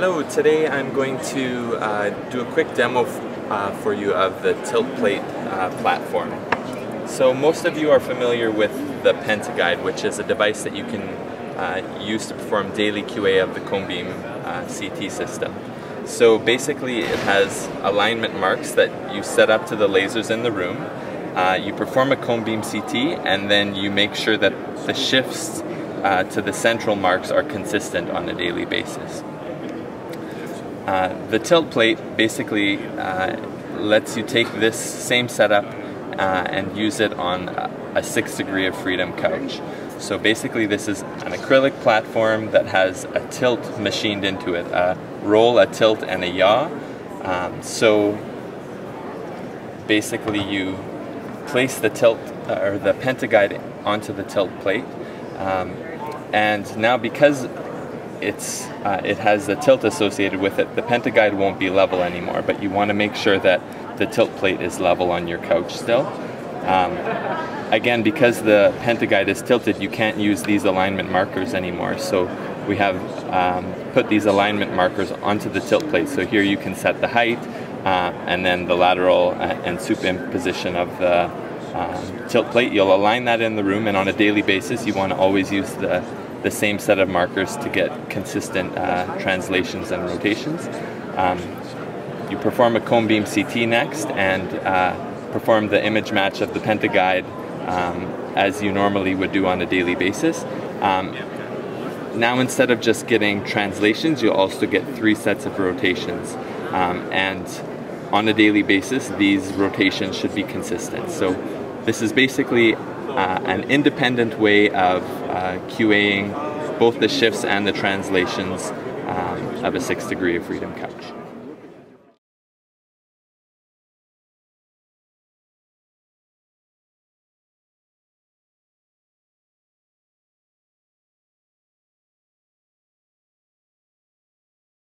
Hello, today I'm going to uh, do a quick demo uh, for you of the tilt plate uh, platform. So most of you are familiar with the PentaGuide, which is a device that you can uh, use to perform daily QA of the cone beam uh, CT system. So basically it has alignment marks that you set up to the lasers in the room. Uh, you perform a cone beam CT and then you make sure that the shifts to the central marks are consistent on a daily basis. Uh, the tilt plate basically uh, lets you take this same setup uh, and use it on a six degree of freedom couch. So basically this is an acrylic platform that has a tilt machined into it, a roll, a tilt, and a yaw. Um, so basically you place the tilt uh, or the PentaGuide onto the tilt plate um, and now because it's uh, it has the tilt associated with it. The PentaGuide won't be level anymore, but you want to make sure that the tilt plate is level on your couch still. Um, again, because the PentaGuide is tilted, you can't use these alignment markers anymore. So we have um, put these alignment markers onto the tilt plate. So here you can set the height uh, and then the lateral uh, and sup-inf position of the um, tilt plate. You'll align that in the room, and on a daily basis, you want to always use the the same set of markers to get consistent uh, translations and rotations. Um, you perform a cone beam CT next and uh, perform the image match of the PentaGuide um, as you normally would do on a daily basis. Um, now instead of just getting translations, you'll also get three sets of rotations. Um, and on a daily basis, these rotations should be consistent. So this is basically uh, an independent way of uh, QAing both the shifts and the translations um, of a six degree of freedom couch.